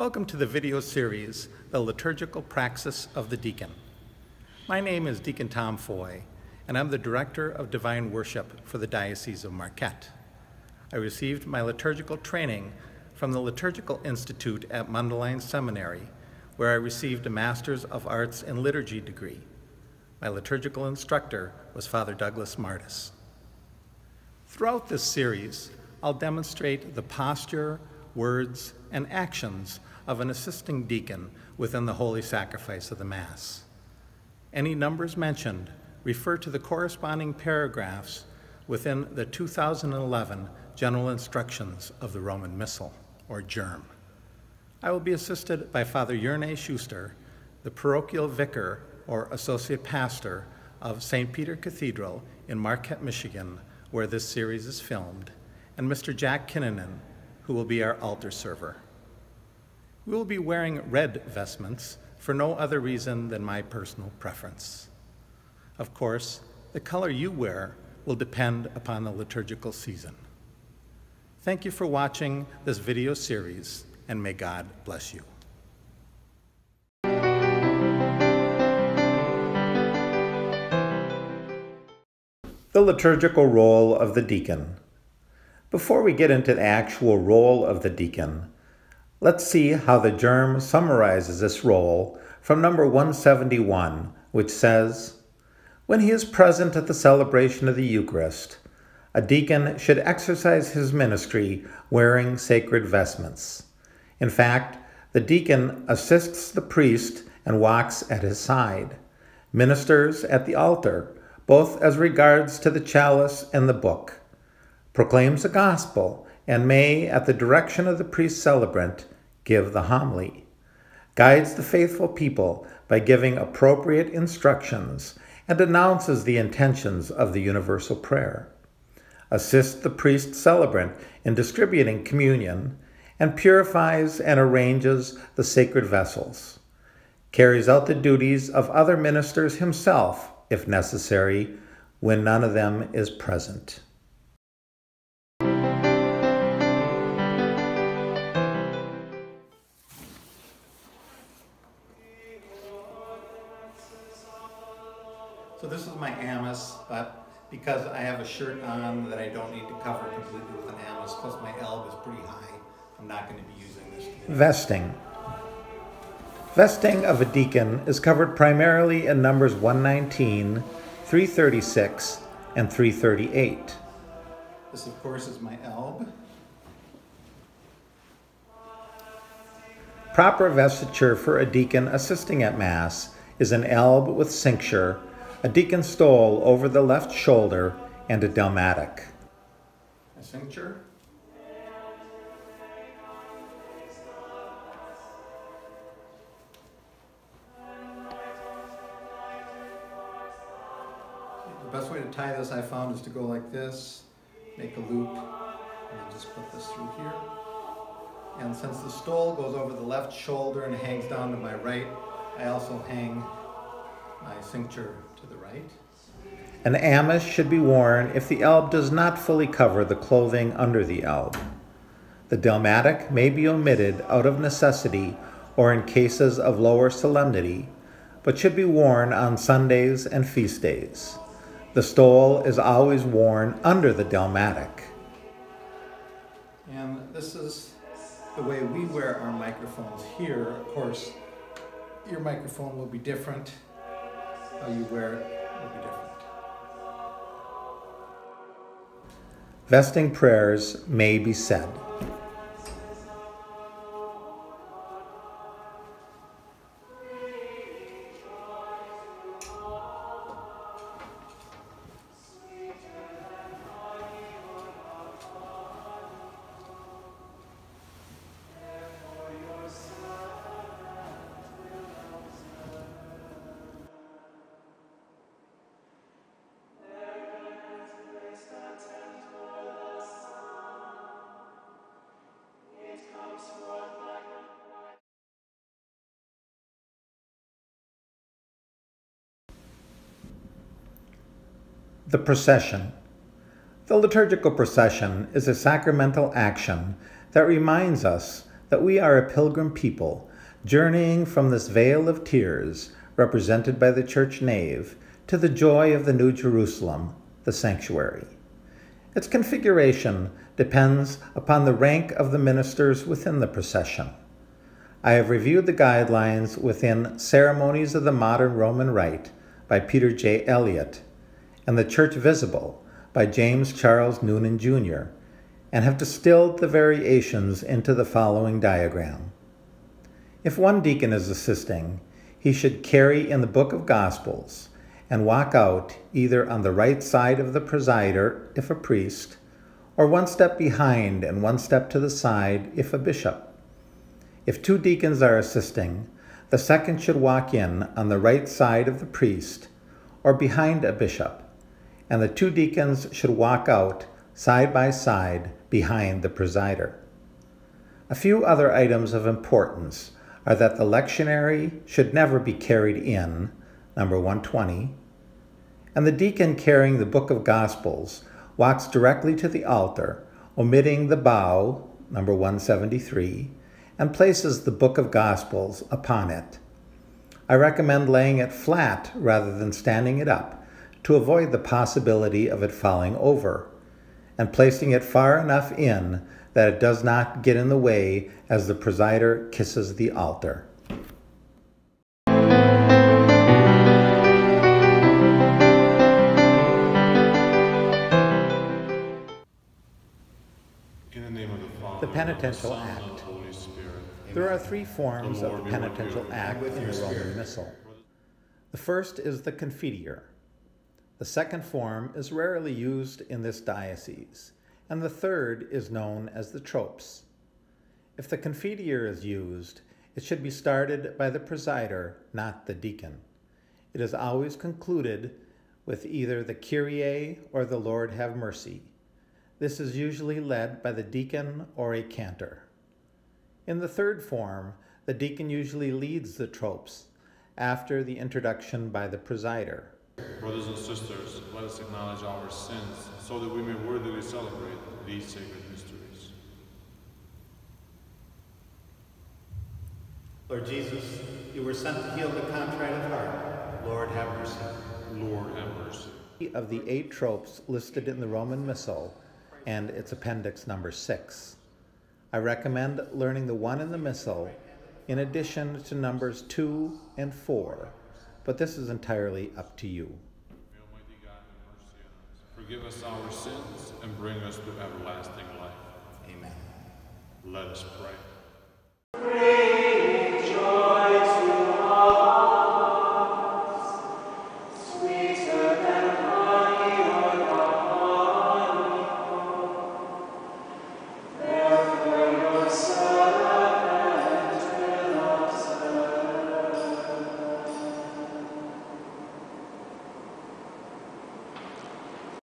Welcome to the video series, The Liturgical Praxis of the Deacon. My name is Deacon Tom Foye, and I'm the Director of Divine Worship for the Diocese of Marquette. I received my liturgical training from the Liturgical Institute at Mundelein Seminary, where I received a Master's of Arts in Liturgy degree. My liturgical instructor was Father Douglas Martis. Throughout this series, I'll demonstrate the posture, words, and actions of an assisting deacon within the holy sacrifice of the Mass. Any numbers mentioned refer to the corresponding paragraphs within the 2011 General Instructions of the Roman Missal, or GIRM. I will be assisted by Father Yerne Schuster, the parochial vicar or associate pastor of St. Peter Cathedral in Marquette, Michigan, where this series is filmed, and Mr. Jack Kinnanen, who will be our altar server. We will be wearing red vestments for no other reason than my personal preference. Of course, the color you wear will depend upon the liturgical season. Thank you for watching this video series, and may God bless you. The liturgical role of the deacon. Before we get into the actual role of the deacon, let's see how the GIRM summarizes this role from number 171, which says, When he is present at the celebration of the Eucharist, a deacon should exercise his ministry wearing sacred vestments. In fact, the deacon assists the priest and walks at his side, ministers at the altar, both as regards to the chalice and the book, proclaims the gospel, and may, at the direction of the priest celebrant, give the homily, guides the faithful people by giving appropriate instructions, and announces the intentions of the universal prayer, assists the priest celebrant in distributing communion, and purifies and arranges the sacred vessels, carries out the duties of other ministers himself if necessary, when none of them is present. This is my amice, but because I have a shirt on that I don't need to cover completely with an amice, plus my elbow is pretty high, I'm not going to be using this today. Vesting. Vesting of a deacon is covered primarily in Numbers 119, 336, and 338. This, of course, is my alb. Proper vestiture for a deacon assisting at Mass is an alb with cincture, a deacon stole over the left shoulder, and a dalmatic. A cincture The best way to tie this I found is to go like this, make a loop, and just put this through here. And since the stole goes over the left shoulder and hangs down to my right, I also hang my cincture right. An amice should be worn if the alb does not fully cover the clothing under the alb. The dalmatic may be omitted out of necessity or in cases of lower solemnity, but should be worn on Sundays and feast days. The stole is always worn under the dalmatic. And this is the way we wear our microphones here. Of course, your microphone will be different. How you wear it will be different. Vesting prayers may be said. The procession. The liturgical procession is a sacramental action that reminds us that we are a pilgrim people, journeying from this vale of tears, represented by the church nave, to the joy of the New Jerusalem, the sanctuary. Its configuration depends upon the rank of the ministers within the procession. I have reviewed the guidelines within Ceremonies of the Modern Roman Rite by Peter J. Elliott and The Church Visible by James Charles Noonan Jr., and have distilled the variations into the following diagram. If one deacon is assisting, he should carry in the Book of Gospels and walk out either on the right side of the presider if a priest, or one step behind and one step to the side if a bishop. If two deacons are assisting, the second should walk in on the right side of the priest or behind a bishop, and the two deacons should walk out side by side behind the presider. A few other items of importance are that the lectionary should never be carried in, number 120, and the deacon carrying the Book of Gospels walks directly to the altar, omitting the bow, number 173, and places the Book of Gospels upon it. I recommend laying it flat rather than standing it up to avoid the possibility of it falling over, and placing it far enough in that it does not get in the way as the presider kisses the altar. In the name of the Father, The Penitential Act. the There are three forms of the penitential act in the Roman Missal. The first is the Confiteor. The second form is rarely used in this diocese, and the third is known as the Tropes. If the Confiteor is used, it should be started by the presider, not the deacon. It is always concluded with either the Kyrie or the Lord have mercy. This is usually led by the deacon or a cantor. In the third form, the deacon usually leads the tropes after the introduction by the presider. Brothers and sisters, let us acknowledge our sins so that we may worthily celebrate these sacred mysteries. Lord Jesus, you were sent to heal the contrite of heart. Lord, have mercy. Lord, have mercy. Of the eight tropes listed in the Roman Missal and its appendix number six, I recommend learning the one in the Missal in addition to numbers two and four, but this is entirely up to you. Forgive us our sins and bring us to everlasting life. Amen. Let us pray. Rejoice.